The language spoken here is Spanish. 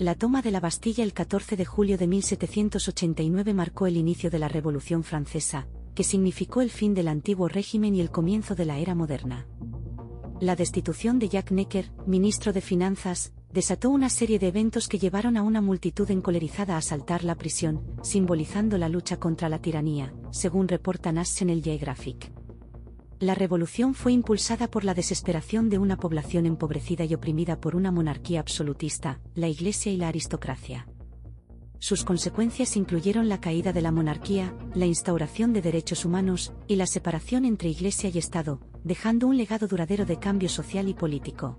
La toma de la Bastilla el 14 de julio de 1789 marcó el inicio de la Revolución Francesa, que significó el fin del antiguo régimen y el comienzo de la era moderna. La destitución de Jack Necker, ministro de Finanzas, desató una serie de eventos que llevaron a una multitud encolerizada a asaltar la prisión, simbolizando la lucha contra la tiranía, según reporta National Geographic. La revolución fue impulsada por la desesperación de una población empobrecida y oprimida por una monarquía absolutista, la Iglesia y la aristocracia. Sus consecuencias incluyeron la caída de la monarquía, la instauración de derechos humanos y la separación entre Iglesia y Estado, dejando un legado duradero de cambio social y político.